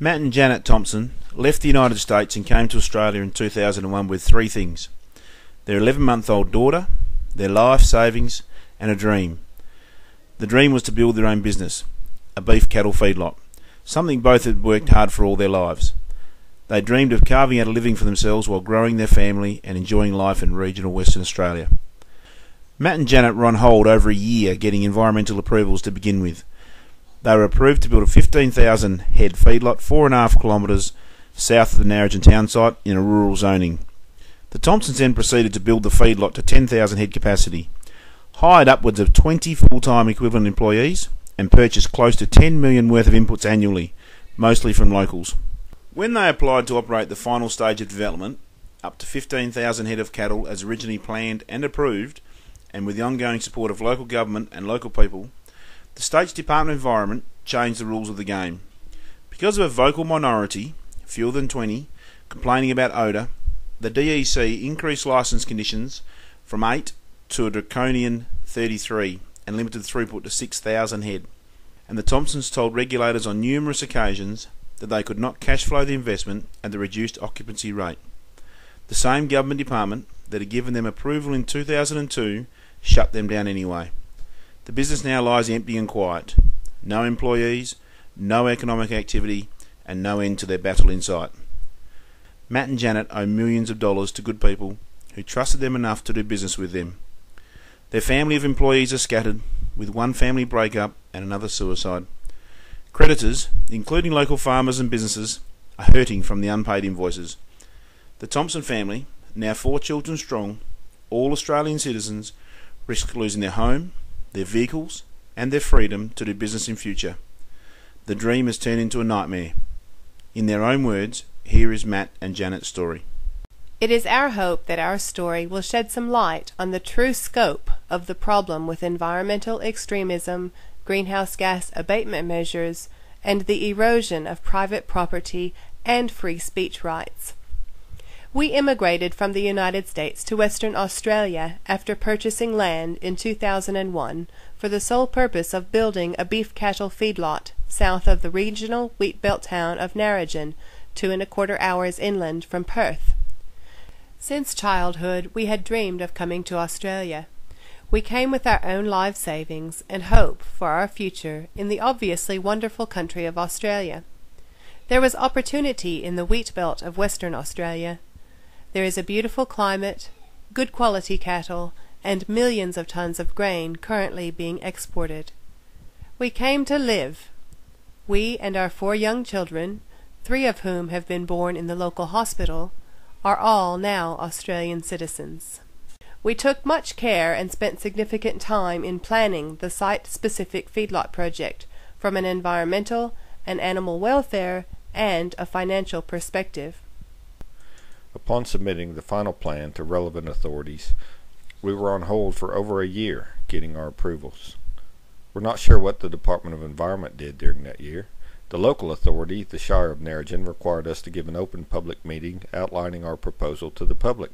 Matt and Janet Thompson left the United States and came to Australia in 2001 with three things their 11 month old daughter, their life savings, and a dream. The dream was to build their own business, a beef cattle feedlot, something both had worked hard for all their lives. They dreamed of carving out a living for themselves while growing their family and enjoying life in regional Western Australia. Matt and Janet were on hold over a year getting environmental approvals to begin with. They were approved to build a 15,000 head feedlot four and a half kilometres south of the Narrogin town site in a rural zoning. The Thompsons then proceeded to build the feedlot to 10,000 head capacity, hired upwards of 20 full-time equivalent employees, and purchased close to 10 million worth of inputs annually, mostly from locals. When they applied to operate the final stage of development, up to 15,000 head of cattle as originally planned and approved, and with the ongoing support of local government and local people, the State's Department Environment changed the rules of the game. Because of a vocal minority, fewer than 20, complaining about odour, the DEC increased licence conditions from 8 to a draconian 33 and limited throughput to 6,000 head. And the Thompsons told regulators on numerous occasions that they could not cash flow the investment at the reduced occupancy rate. The same government department that had given them approval in 2002 shut them down anyway. The business now lies empty and quiet. No employees, no economic activity, and no end to their battle in sight. Matt and Janet owe millions of dollars to good people who trusted them enough to do business with them. Their family of employees are scattered, with one family breakup and another suicide. Creditors, including local farmers and businesses, are hurting from the unpaid invoices. The Thompson family, now four children strong, all Australian citizens, risk losing their home, their vehicles, and their freedom to do business in future. The dream has turned into a nightmare. In their own words, here is Matt and Janet's story. It is our hope that our story will shed some light on the true scope of the problem with environmental extremism, greenhouse gas abatement measures, and the erosion of private property and free speech rights. We immigrated from the United States to Western Australia after purchasing land in 2001 for the sole purpose of building a beef cattle feedlot south of the regional wheat belt town of Narrogin, two and a quarter hours inland from Perth. Since childhood we had dreamed of coming to Australia. We came with our own life savings and hope for our future in the obviously wonderful country of Australia. There was opportunity in the wheat belt of Western Australia. There is a beautiful climate, good quality cattle, and millions of tons of grain currently being exported. We came to live. We and our four young children, three of whom have been born in the local hospital, are all now Australian citizens. We took much care and spent significant time in planning the site-specific feedlot project from an environmental, an animal welfare, and a financial perspective. Upon submitting the final plan to relevant authorities, we were on hold for over a year getting our approvals. We're not sure what the Department of Environment did during that year. The local authority, the Shire of Narrogin, required us to give an open public meeting outlining our proposal to the public.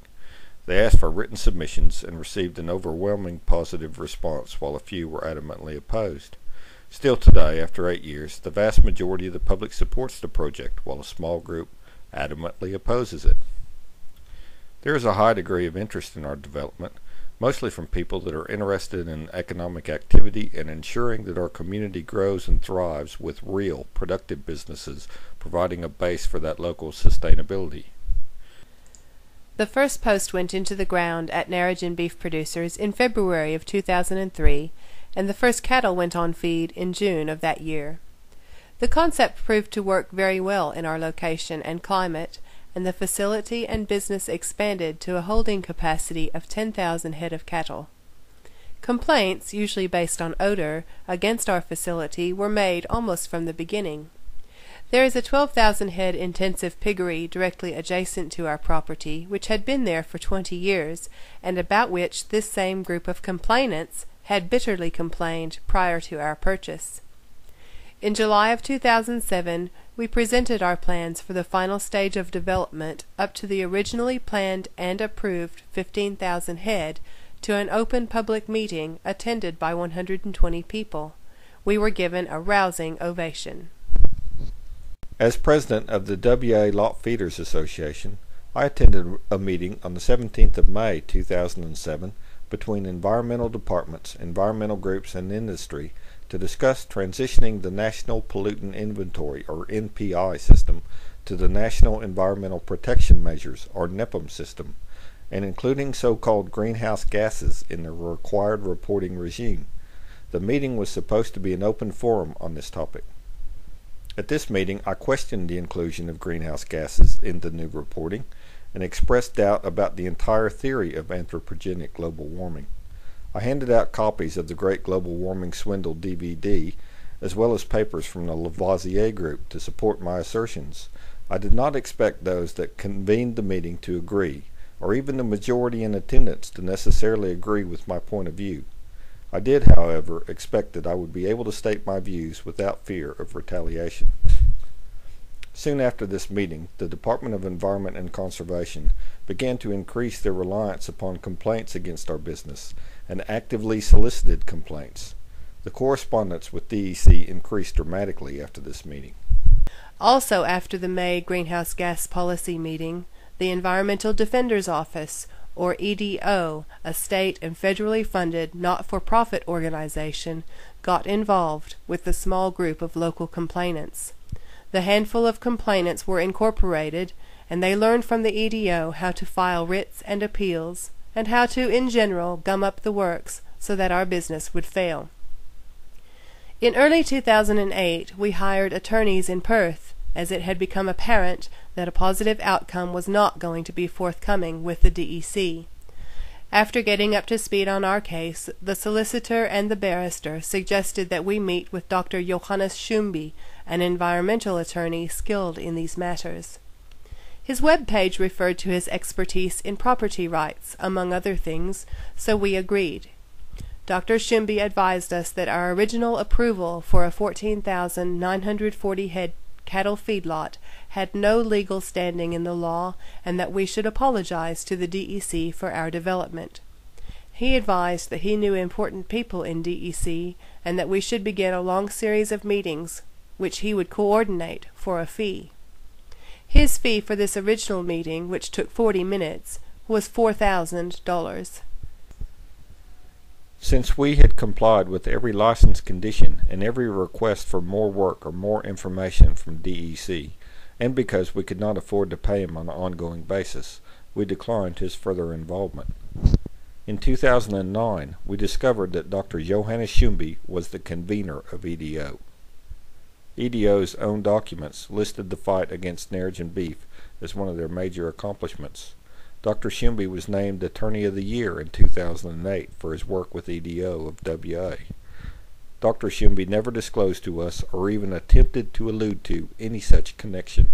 They asked for written submissions and received an overwhelming positive response while a few were adamantly opposed. Still today, after eight years, the vast majority of the public supports the project while a small group adamantly opposes it. There is a high degree of interest in our development, mostly from people that are interested in economic activity and ensuring that our community grows and thrives with real, productive businesses providing a base for that local sustainability. The first post went into the ground at Narrogin Beef Producers in February of 2003, and the first cattle went on feed in June of that year. The concept proved to work very well in our location and climate, and the facility and business expanded to a holding capacity of 10,000 head of cattle. Complaints, usually based on odor, against our facility were made almost from the beginning. There is a 12,000 head intensive piggery directly adjacent to our property, which had been there for 20 years, and about which this same group of complainants had bitterly complained prior to our purchase. In July of 2007, we presented our plans for the final stage of development up to the originally planned and approved 15,000 head to an open public meeting attended by 120 people. We were given a rousing ovation. As president of the WA Lot Feeders Association, I attended a meeting on the 17th of May 2007 between environmental departments, environmental groups, and industry to discuss transitioning the National Pollutant Inventory or NPI system to the National Environmental Protection Measures or NEPM system and including so-called greenhouse gases in the required reporting regime. The meeting was supposed to be an open forum on this topic. At this meeting, I questioned the inclusion of greenhouse gases in the new reporting and expressed doubt about the entire theory of anthropogenic global warming. I handed out copies of the Great Global Warming Swindle DVD, as well as papers from the Lavoisier Group to support my assertions. I did not expect those that convened the meeting to agree, or even the majority in attendance to necessarily agree with my point of view. I did, however, expect that I would be able to state my views without fear of retaliation. Soon after this meeting, the Department of Environment and Conservation began to increase their reliance upon complaints against our business and actively solicited complaints. The correspondence with DEC increased dramatically after this meeting. Also, after the May greenhouse gas policy meeting, the Environmental Defender's Office or EDO, a state and federally funded not-for-profit organization, got involved with the small group of local complainants. The handful of complainants were incorporated, and they learned from the EDO how to file writs and appeals, and how to, in general, gum up the works so that our business would fail. In early 2008, we hired attorneys in Perth as it had become apparent that a positive outcome was not going to be forthcoming with the DEC. After getting up to speed on our case, the solicitor and the barrister suggested that we meet with Dr. Johannes Schoombie, an environmental attorney skilled in these matters. His web page referred to his expertise in property rights, among other things, so we agreed. Dr. Schoombie advised us that our original approval for a 14,940 head cattle feedlot had no legal standing in the law and that we should apologize to the DEC for our development. He advised that he knew important people in DEC and that we should begin a long series of meetings which he would coordinate for a fee. His fee for this original meeting, which took forty minutes, was four thousand dollars. Since we had complied with every license condition and every request for more work or more information from DEC, and because we could not afford to pay him on an ongoing basis, we declined his further involvement. In 2009, we discovered that Dr. Johannes Schoombie was the convener of EDO. EDO's own documents listed the fight against Narrogin beef as one of their major accomplishments. Dr. Schoombie was named Attorney of the Year in 2008 for his work with EDO of WA. Dr. Schoombie never disclosed to us or even attempted to allude to any such connection.